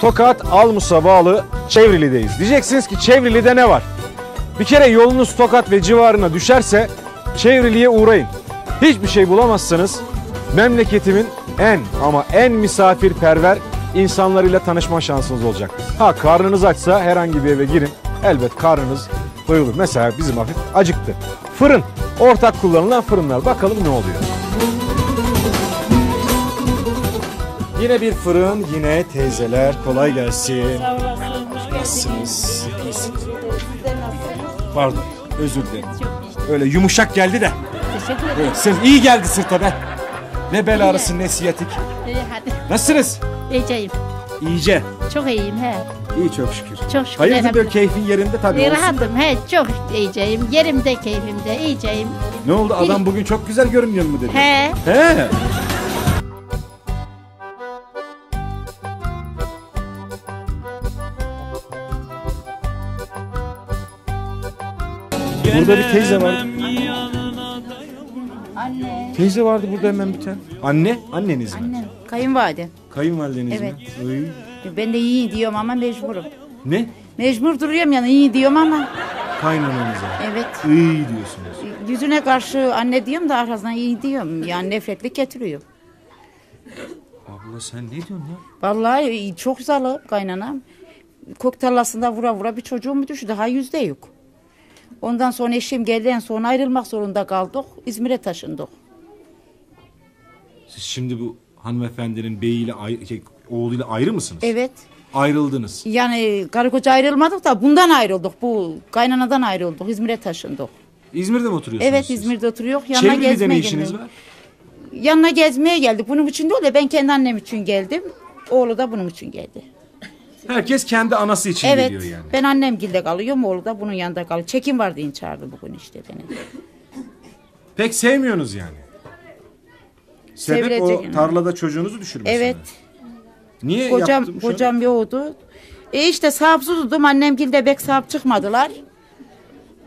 Tokat Almus'a bağlı Çevrili'deyiz. Diyeceksiniz ki Çevrili'de ne var? Bir kere yolunuz Tokat ve civarına düşerse Çevrili'ye uğrayın. Hiçbir şey bulamazsanız memleketimin en ama en misafirperver insanlarıyla tanışma şansınız olacak. Ha karnınız açsa herhangi bir eve girin. Elbet karnınız doyulur. Mesela bizim hafif acıktı. Fırın. Ortak kullanılan fırınlar. Bakalım ne oluyor. Yine bir fırın, yine teyzeler. Kolay gelsin. Nasılsınız? İyisiniz. Pardon, özür dilerim. Öyle yumuşak geldi de. Teşekkür ederim. Evet, Siz iyi geldi sırta be. Ne bel ağrısı ne siyatik. İyi hadi. Nasılsınız? İyiceyim. İyice. Çok iyiyim he. İyi çok şükür. Çok şükür. Hayırdır böyle keyfin yerinde tabii olsun. Rahatım he. Çok iyiceyim. Yerimde keyfimde iyiceyim. Ne oldu adam bugün çok güzel görünüyor mu dedi. He. He. Burada bir teyze var. Anne. Teyze vardı burada hemen bir tane. Anne? Anneniz mi? Annem, kayınvalide. Kayınvalideniz Evet. mi? Iy. Ben de iyi diyorum ama mecburum. Ne? Mecbur duruyorum yani iyi diyorum ama. Kaynananıza. Evet. İyi diyorsunuz. Yüzüne karşı anne diyorum da arkasından iyi diyorum. Yani nefretlik getiriyor. Abla sen ne diyorsun ya? Vallahi çok zalı kaynanam. Kok tarlasında vura vura bir çocuğum düştü. Daha yüzde yok. Ondan sonra eşim geldi en son ayrılmak zorunda kaldık. İzmir'e taşındık. Siz şimdi bu hanımefendinin beyiyle ayrı, şey, oğluyla ayrı mısınız? Evet. Ayrıldınız. Yani karı koca ayrılmadık da bundan ayrıldık. Bu kaynanadan ayrıldık. İzmir'e taşındık. İzmir'de mi oturuyorsunuz Evet siz? İzmir'de oturuyor. Yanına Çevrili'de ne gezmeye işiniz geldim. var? Yanına gezmeye geldik. Bunun için de ben kendi annem için geldim. Oğlu da bunun için geldi. Herkes kendi anası için evet. geliyor yani. Ben annem gilde kalıyorum. Oğlu da bunun yanında kalıyor. Çekim var diye çağırdı bugün işte beni. Pek sevmiyorsunuz yani. Sebep o yani. tarlada çocuğunuzu düşürmesi Evet. Niye Kocam, yaptım şöyle? kocam yoğdu. E işte sahipsizdim. Annem gilde bek sahip çıkmadılar.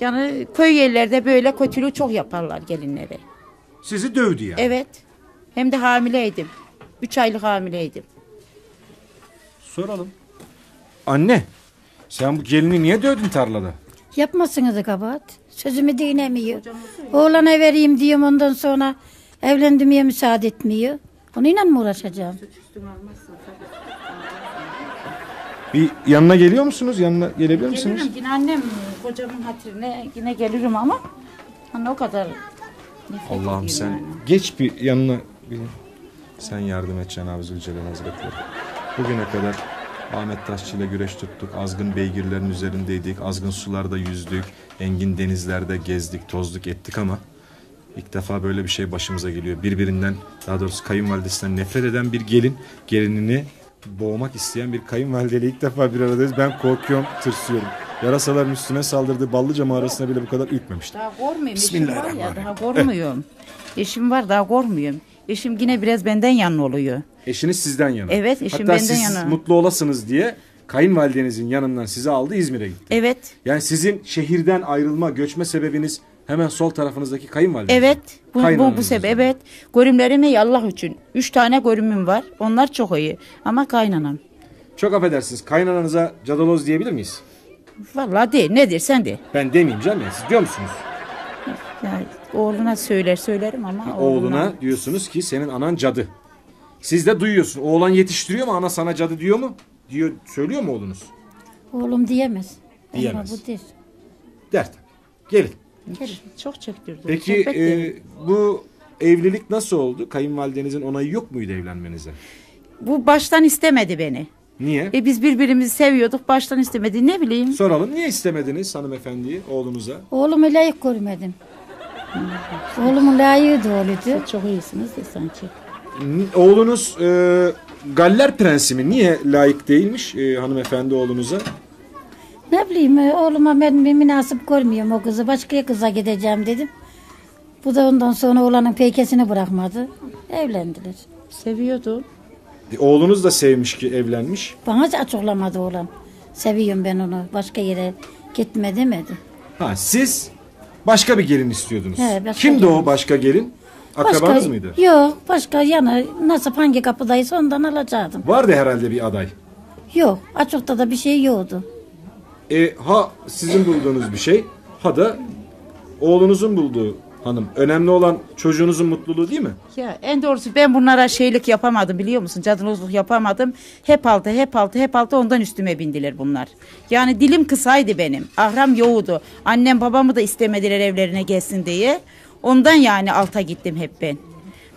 Yani köy yerlerde böyle kötülüğü çok yaparlar gelinlere. Sizi dövdü yani. Evet. Hem de hamileydim. Üç aylık hamileydim. Soralım. Anne sen bu gelini niye dövdün tarlada? Yapmasınız kabahat. Sözümü dinlemiyor. Oğlana vereyim diyorum ondan sonra evlendim diye müsaade etmiyor. Onunla mı uğraşacağım? Bir yanına geliyor musunuz? Yanına gelebilir misiniz? Gelirim yine annem kocamın hatırına yine gelirim ama hani o kadar Allah'ım sen yani. geç bir yanına bir- sen yardım et Cenab-ı Zülcelal Hazretleri. Bugüne kadar Ahmet Taşçı ile güreş tuttuk. Azgın beygirlerin üzerindeydik. Azgın sularda yüzdük. Engin denizlerde gezdik, tozduk ettik ama ilk defa böyle bir şey başımıza geliyor. Birbirinden daha doğrusu kayınvalidesinden nefret eden bir gelin gelinini boğmak isteyen bir kayınvalideyle ilk defa bir aradayız. Ben korkuyorum, tırsıyorum. Yarasaların üstüne saldırdığı Ballıca mağarasına bile bu kadar ürkmemiştim. Daha korkmuyorum. Eşim var ya Bismillahirrahmanirrahim. daha korkmuyorum. Eşim var daha korkmuyorum. Eşim yine biraz benden yanlı oluyor. Eşiniz sizden yana. Evet, eşim Hatta benden siz yana. mutlu olasınız diye kayınvalidenizin yanından sizi aldı İzmir'e gitti. Evet. Yani sizin şehirden ayrılma, göçme sebebiniz hemen sol tarafınızdaki kayınvalideniz. Evet. Bu, bu, bu sebep. Evet. Görümlerim iyi Allah için. Üç tane görümüm var. Onlar çok iyi. Ama kaynanam. Çok affedersiniz. Kaynananıza cadaloz diyebilir miyiz? Vallahi de. Ne dersen de. Ben demeyeyim canım ya. Siz diyor musunuz? Yani oğluna söyler söylerim ama Oğluna diyorsunuz ki senin anan cadı. Siz de duyuyorsun. Oğlan yetiştiriyor mu? Ana sana cadı diyor mu? Diyor, söylüyor mu oğlunuz? Oğlum diyemez. Diyemez. Ama bu der. Der tabii. Gelin. Çok çektirdi. Peki Sohbet e, bu evlilik nasıl oldu? Kayınvalidenizin onayı yok muydu evlenmenize? bu baştan istemedi beni. Niye? E biz birbirimizi seviyorduk. Baştan istemedi. Ne bileyim. Soralım niye istemediniz hanımefendiyi oğlunuza? Oğlumu layık görmedim. Oğlumun layığı da oğluydu. Çok iyisiniz de sanki. Oğlunuz e, Galler prensi mi? Niye layık değilmiş e, hanımefendi oğlunuza? Ne bileyim e, oğluma ben bir münasip görmüyorum o kızı. Başka kıza gideceğim dedim. Bu da ondan sonra oğlanın peykesini bırakmadı. Evlendiler. Seviyordu. E, Oğlunuz da sevmiş ki evlenmiş. Bana hiç açıklamadı oğlan. Seviyorum ben onu. Başka yere gitme demedi. Ha siz başka bir gelin istiyordunuz. Başka Kimdi gelin. o başka gelin? Akrabanız Başka, mıydı? Yok başka yana nasıl hangi kapıdaysa ondan alacaktım. Vardı herhalde bir aday. Yok. Açıkta da bir şey yoktu. E, ha sizin bulduğunuz bir şey ha da oğlunuzun bulduğu hanım. Önemli olan çocuğunuzun mutluluğu değil mi? Ya en doğrusu ben bunlara şeylik yapamadım biliyor musun? Cadılozluk yapamadım. Hep altı, hep altı, hep altı ondan üstüme bindiler bunlar. Yani dilim kısaydı benim. Ahram yoğudu. Annem babamı da istemediler evlerine gelsin diye. Ondan yani alta gittim hep ben.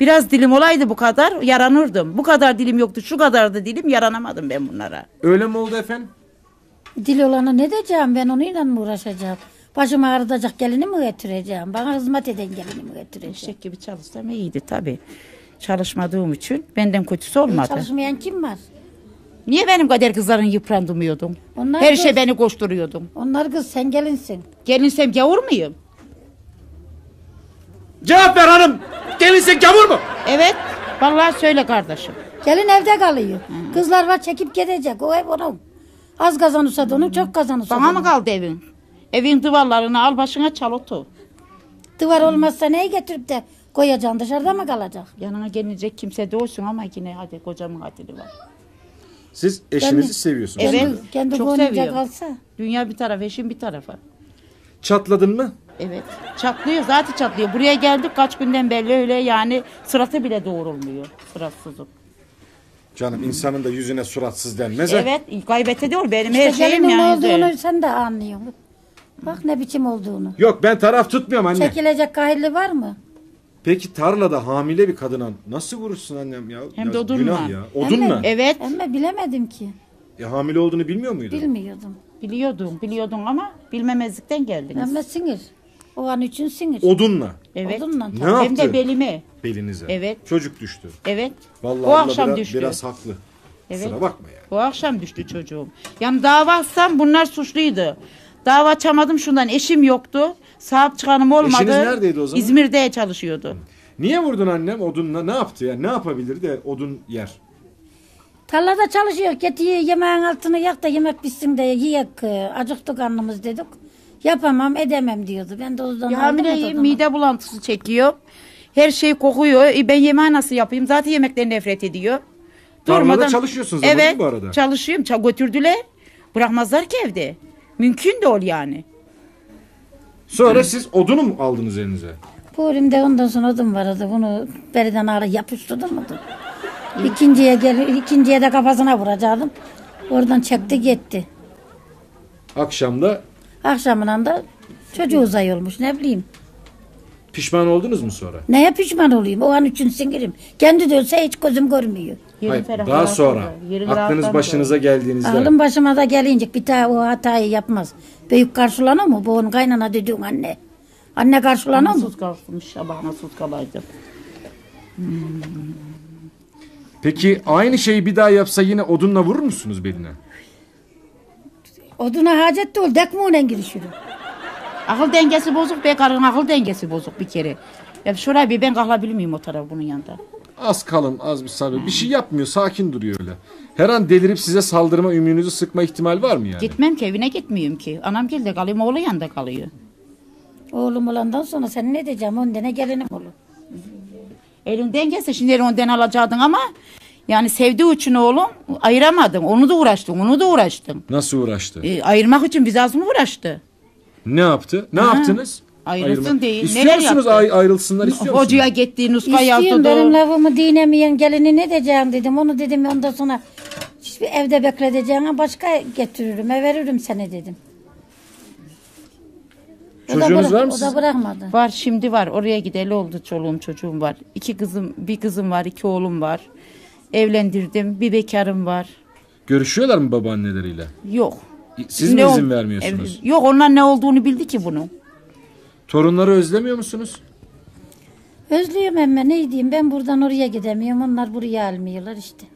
Biraz dilim olaydı bu kadar yaranırdım. Bu kadar dilim yoktu. Şu kadar da dilim yaranamadım ben bunlara. Öyle mi oldu efendim? Dil olana ne diyeceğim ben onunla mı uğraşacağım? Başımı ağrıtacak gelini mi getireceğim? Bana hizmet eden gelini mi getireceğim? Eşek gibi çalışsam iyiydi tabii. Çalışmadığım için benden kötüsü olmadı. Çalışmayan kim var? Niye benim kader kızların yıprandırmıyordun? Onlar Her kız. şey beni koşturuyordun. Onlar kız sen gelinsin. Gelinsem gavur muyum? Cevap ver hanım. Gelinsin gavur mu? Evet. Vallahi söyle kardeşim. Gelin evde kalıyor. Kızlar var çekip gidecek. O ev onun. Az kazanırsa da onun, çok kazanırsa Bana mı kaldı evin? Evin duvarlarını al başına çal otur. Duvar olmazsa neyi getirip de koyacaksın dışarıda mı kalacak? Yanına gelecek kimse de olsun ama yine hadi kocamın adili var. Siz eşinizi Ben- seviyorsunuz. Evet. Kendi, kendi çok boynunca seviyorum. kalsa. Dünya bir tarafa, eşim bir tarafa. Çatladın mı? Evet. Çatlıyor zaten çatlıyor. Buraya geldik kaç günden belli öyle yani sıratı bile doğrulmuyor. Sıratsızım. Canım insanın da yüzüne suratsız denmez. ha. Evet. Gaybete değil benim İşte her şeyim gelinin yani. olduğunu sen de anlıyorsun. Bak ne biçim olduğunu. Yok ben taraf tutmuyorum anne. Çekilecek kahirli var mı? Peki tarlada hamile bir kadına nasıl vurursun annem ya? Hem Ya de odunla. Günah ya. Odunla. Evet. Ama bilemedim ki. E, hamile olduğunu bilmiyor muydun? Bilmiyordum. Biliyordun, biliyordun ama bilmemezlikten geldiniz. Ama sinir. O an için sinir. Odunla. Evet. Odunla Ne tabii. Hem yaptı? de belime. Belinize. Evet. Çocuk düştü. Evet. Vallahi o akşam biraz, düştü. biraz haklı. Evet. Kusura bakma ya. O akşam düştü çocuğum. Yani dava açsam bunlar suçluydu. Dava açamadım şundan eşim yoktu. Sahip çıkanım olmadı. Eşiniz neredeydi o zaman? İzmir'de çalışıyordu. Niye vurdun annem odunla? Ne yaptı ya? Ne yapabilir de odun yer? Tarlada çalışıyor. Getiyor yemeğin altını yak da yemek bitsin de yiyek. e, Acıktık karnımız dedik. Yapamam edemem diyordu. Ben de o zaman Ya hamileyim, mide bulantısı çekiyor. Her şey kokuyor. E ben yemeği nasıl yapayım? Zaten yemekten nefret ediyor. Tarlada çalışıyorsunuz ama evet, değil mi bu arada? çalışıyorum. Ça- götürdüler. Bırakmazlar ki evde. Mümkün de ol yani. Sonra siz odunu mu aldınız elinize? Bu elimde ondan sonra odun vardı. Bunu beriden ağrı yapıştırdım mı? İkinciye gel, ikinciye de kafasına vuracaktım. Oradan çekti gitti. Akşamda Akşamından da çocuğu uzay olmuş ne bileyim. Pişman oldunuz mu sonra? Neye pişman olayım? O an için sinirim. Kendi de ölse hiç gözüm görmüyor. Yerin Hayır, daha sonra aklınız başınıza geldiğinizde Aklım başıma da gelince bir daha o hatayı yapmaz. Büyük karşılanır mı? Bu onun kaynana dediğin anne. Anne karşılanır mı? Sus kalkmış sabahına sus kalaydı. Peki aynı şeyi bir daha yapsa yine odunla vurur musunuz beline? Oduna hacet değil. Dekmuğuna girişirim. Akıl dengesi bozuk be karın akıl dengesi bozuk bir kere. Ya şuraya bir ben kalabilir miyim o taraf bunun yanında? Az kalın, az bir sabır. Bir şey yapmıyor, sakin duruyor öyle. Her an delirip size saldırma, ümünüzü sıkma ihtimal var mı yani? Gitmem ki evine gitmiyorum ki. Anam geldi kalayım oğlu yanında kalıyor. Oğlum olandan sonra sen ne diyeceğim? Ondan ne gelinim olur. Elinden gelse şimdi ondan alacaktın ama yani sevdiği için oğlum ayıramadın. Onu da uğraştın, onu da uğraştın. Nasıl uğraştı? E, ayırmak için biz az mı uğraştı? Ne yaptı? Ne yaptınız? ayrılsın Ayırma. değil, İstiyor neler musunuz yaptı? ay, ayrılsınlar istiyor musunuz? Hocaya gitti, nuska İstiyorum yazdı. benim lafımı dinlemeyen gelini ne diyeceğim dedim. Onu dedim ondan sonra hiçbir evde bekleteceğine başka getiririm. Ev veririm seni dedim. O da Çocuğunuz bırak- var mı O sizin? da bırakmadı. Var şimdi var. Oraya gideli oldu çoluğum çocuğum var. İki kızım, bir kızım var, iki oğlum var. Evlendirdim. Bir bekarım var. Görüşüyorlar mı babaanneleriyle? Yok. Siz mi Ne izin ol- vermiyorsunuz? Ev- Yok onlar ne olduğunu bildi ki bunun. Torunları özlemiyor musunuz? Özlüyorum emme ne diyeyim ben buradan oraya gidemiyorum. Onlar buraya almıyorlar işte.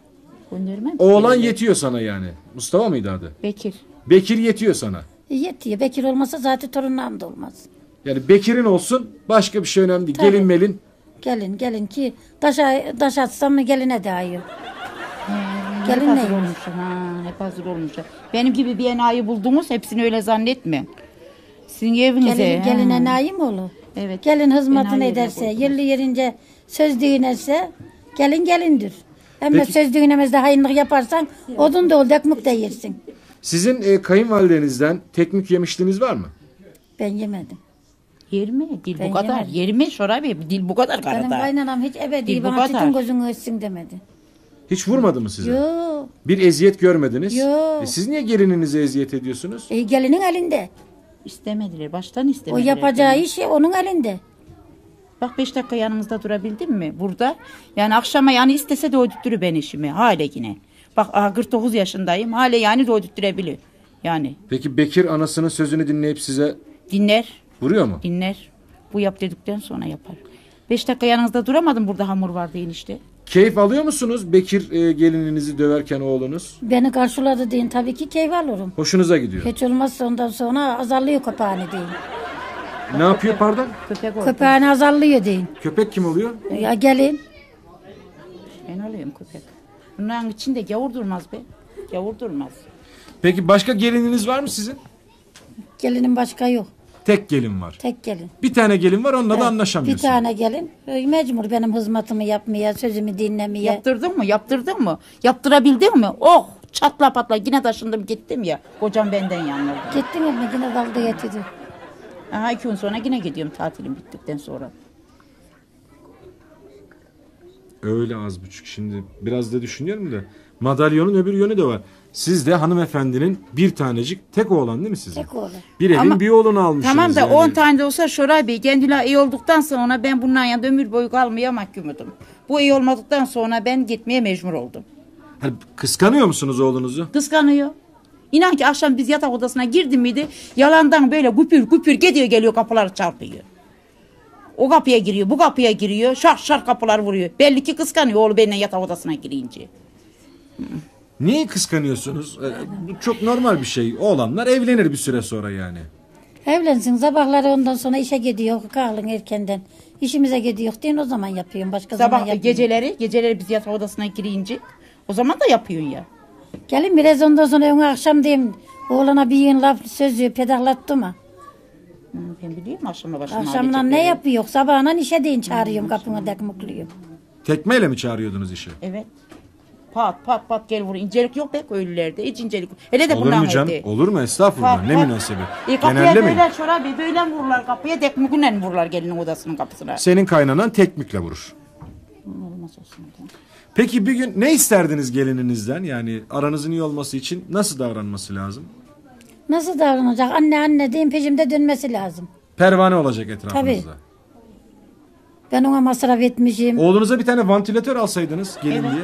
Göndermem. Oğlan yetiyor sana yani. Mustafa mıydı adı? Bekir. Bekir yetiyor sana. E yetiyor. Bekir olmasa zaten torunlarım da olmaz. Yani Bekir'in olsun başka bir şey önemli değil. Gelin melin. Gelin gelin ki taşa, taş atsam mı geline değiyor. Hep Gelin hazır ne? ha. Hep hazır olmuşsun. Benim gibi bir enayi buldunuz. Hepsini öyle zannetme. Sizin evinize. Gelin, ha. gelin enayi mi olur? Evet. Gelin hizmetini Enayi ederse, koydunuz. yerli yerince söz dinlerse gelin gelindir. Ama Peki. söz düğünemizde hayırlık yaparsan odun da ol, ekmek de yersin. Sizin e, kayınvalidenizden tekmük yemişliğiniz var mı? Ben yemedim. Yer mi? Dil Ben bu kadar. yemedim. Yer mi Şoray Bey? Dil bu kadar Benim karada. kaynanam hiç eve Dil değil bu bana kadar. tütün gözünü açsın demedi. Hiç vurmadı mı sizi? Yok. Bir eziyet görmediniz. Yo. E, siz niye gelininize eziyet ediyorsunuz? E, gelinin elinde. İstemediler. Baştan O istemediler. yapacağı iş onun elinde. Bak beş dakika yanımızda durabildin mi burada? Yani akşama yani istese de öldürtürü ben işimi. Hala yine. Bak aha, 49 yaşındayım. Hala yani de. Yani Peki Bekir anasının sözünü dinleyip size dinler. vuruyor mu? Dinler. Bu yap dedikten sonra yapar. Beş dakika yanınızda duramadım burada hamur vardı enişte. Keyif alıyor musunuz Bekir e, gelininizi döverken oğlunuz? Beni karşıladı deyin tabii ki keyif alırım. Hoşunuza gidiyor. Hiç olmazsa ondan sonra azarlıyor köpeğini deyin. Ne yapıyor pardon? Köpek oldu. Köpeğini azarlıyor deyin. Köpek kim oluyor? Ya gelin. Ben olayım köpek. Bunların içinde gavur durmaz be. Gavur durmaz. Peki başka gelininiz var mı sizin? Gelinin başka yok. Tek gelin var. Tek gelin. Bir tane gelin var onunla da Bir anlaşamıyorsun. tane gelin. e, Mecbur benim hizmetimi yapmaya, sözümü dinlemeye. Yaptırdın mı? Yaptırdın mı? Yaptırabildin mi? Oh! Çatla patla yine taşındım gittim ya. Kocam benden yanıldı. Gittin mi yine daldı getirdi. Aha iki gün sonra yine gidiyorum tatilim bittikten sonra. Öyle az buçuk. Şimdi biraz da düşünüyorum da madalyonun öbür yönü de var. Siz de hanımefendinin bir tanecik tek oğlan değil mi sizin? Tek oğlan. Bir evin Ama- bir oğlunu almışsınız. Tamam da yani. 10 tane de olsa Şoray Bey kendileri iyi olduktan sonra ben bundan yanında ömür boyu kalmaya mahkumudum. Bu iyi olmadıktan sonra ben gitmeye mecbur oldum. Hani kıskanıyor musunuz oğlunuzu? Kıskanıyor. İnan ki akşam biz yatak odasına girdim miydi yalandan böyle güpür güpür gidiyor geliyor kapıları çarpıyor. O kapıya giriyor bu kapıya giriyor şar şar kapılar vuruyor. Belli ki kıskanıyor oğlu benimle yatak odasına girince. Niye kıskanıyorsunuz? Ee, bu çok normal bir şey. Oğlanlar evlenir bir süre sonra yani. Evlensin sabahları ondan sonra işe gidiyor kalın erkenden. İşimize gidiyor deyin o zaman yapıyorum. Başka zaman Sabah yapmıyorum. geceleri geceleri biz yatak odasına girince o zaman da yapıyorsun ya. Gelin biraz ondan sonra ona akşam diyeyim. Oğlana bir yığın laf sözü pedahlattı mı? Hı, Ben biliyorum akşama başıma Akşamdan ne yapıyor? Sabahından işe deyin çağırıyorum kapına dekmukluyorum. Tekmeyle mi çağırıyordunuz işe? Evet. Pat pat pat gel vur. İncelik yok be köylülerde. Hiç incelik yok. Hele de Olur bundan mu canım? evde. Olur mu? Estağfurullah. Pat, ne pat. münasebet. E, kapıya Genellemeyin. böyle şora bir böyle vururlar kapıya. Dekmugünen vururlar gelinin odasının kapısına. Senin kaynanan tekmükle vurur. Olmaz olsun. Peki bir gün ne isterdiniz gelininizden? Yani aranızın iyi olması için nasıl davranması lazım? Nasıl davranacak? Anne anne deyin peşimde dönmesi lazım. Pervane olacak etrafınızda. Ben ona masraf etmişim. Oğlunuza bir tane vantilatör alsaydınız gelin diye.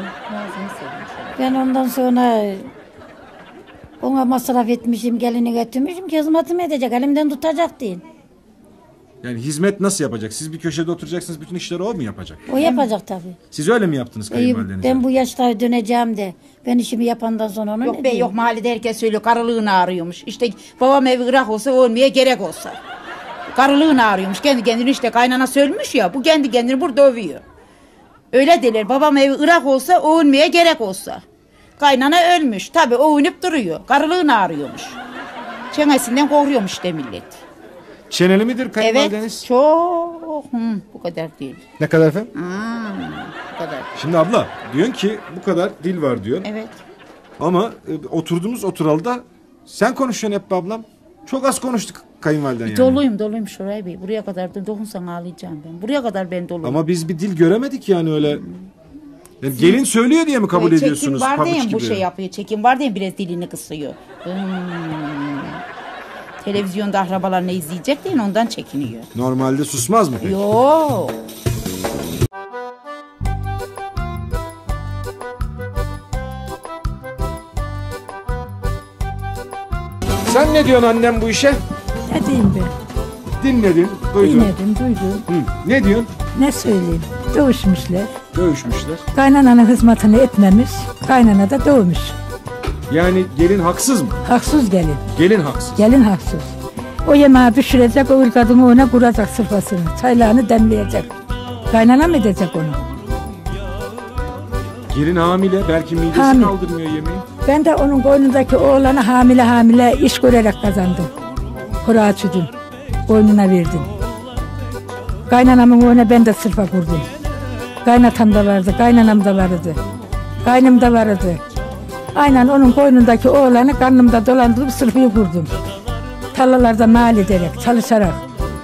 Ben ondan sonra ona masraf etmişim, gelini getirmişim ki hizmetimi edecek, elimden tutacak değil. Yani hizmet nasıl yapacak? Siz bir köşede oturacaksınız bütün işleri o mu yapacak? O yapacak tabii. Siz öyle mi yaptınız İyi, kayınvalidenize? ben bu yaşta döneceğim de ben işimi yapandan sonra ona Yok ne be diyeyim? yok mahallede herkes söylüyor karılığını ağrıyormuş. İşte babam evi Irak olsa olmaya gerek olsa. Karılığını ağrıyormuş. Kendi kendini işte kaynana söylemiş ya. Bu kendi kendini burada övüyor. Öyle derler. Babam evi Irak olsa övünmeye gerek olsa. Kaynana ölmüş. Tabi övünüp duruyor. Karılığını ağrıyormuş. Çenesinden koruyormuş işte millet. Çeneli midir Evet. kayınvalideniz? Çok. Hı, bu kadar değil. Ne kadar efendim? Hmm, bu kadar. Şimdi abla diyorsun ki bu kadar dil var diyor. Evet. Ama e, oturduğumuz oturalı da sen konuşuyorsun hep be ablam. Çok az konuştuk kayınvaliden yani. Doluyum doluyum Şuray Bey. Buraya kadar da dokunsan ağlayacağım ben. Buraya kadar ben doluyum. Ama biz bir dil göremedik yani öyle. Yani gelin söylüyor diye mi kabul Böyle ediyorsunuz Çekim var pabuç diye gibi? bu şey yapıyor. Çekim var diye biraz dilini kısıyor. Hmm. Televizyonda akrabalar ne izleyecek diye ondan çekiniyor. Normalde susmaz mı peki? Yok. Sen ne diyorsun annem bu işe? Ne diyeyim ben? Dinledin, duydun. Dinledim, duydum. Hı. Ne diyorsun? Ne söyleyeyim? Dövüşmüşler. Dövüşmüşler. Kaynananın hizmetini etmemiş. Kaynana da dövmüş. Yani gelin haksız mı? Haksız gelin. Gelin haksız. Gelin haksız. O yemeği pişirecek, o kadını ona kuracak sırfasını. Çaylarını demleyecek. Kaynana mı edecek onu? Gelin hamile. Belki midesi Hamile. kaldırmıyor yemeği. Ben de onun koynundaki oğlanı hamile hamile iş görerek kazandım. Kura çüdüm. Koynuna verdim. Kaynanamın oyuna ben de sırfa kurdum. Kaynatam da vardı, kaynanam da vardı. Kaynımda vardı. Aynen onun koynundaki oğlanı karnımda dolandırıp sırfıyı kurdum. Tarlalarda mal ederek, çalışarak.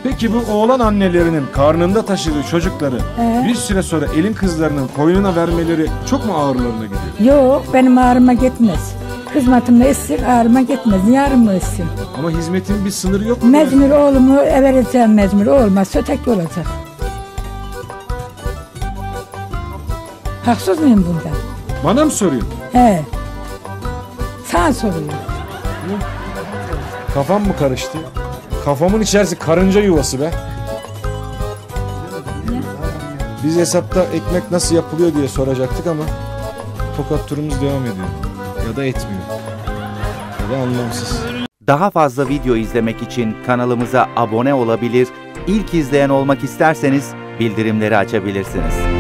Peki bu oğlan annelerinin karnında taşıdığı çocukları Ee? bir süre sonra elin kızlarının koynuna vermeleri çok mu ağırlarına gidiyor? Yok benim ağrıma gitmez. Hizmetime etsin ağrıma gitmez. Niye ağrıma etsin? Ama hizmetin bir sınırı yok mu? Mecbur oğlumu vereceğim mecbur. Olmaz öteki olacak. Haksız mıyım bundan? Bana mı soruyorsun? He. Sana soruyorum. Kafam mı karıştı? Kafamın içerisi karınca yuvası be. Biz hesapta ekmek nasıl yapılıyor diye soracaktık ama tokat turumuz devam ediyor. Ya da etmiyor. Ya da anlamsız. Daha fazla video izlemek için kanalımıza abone olabilir, ilk izleyen olmak isterseniz bildirimleri açabilirsiniz.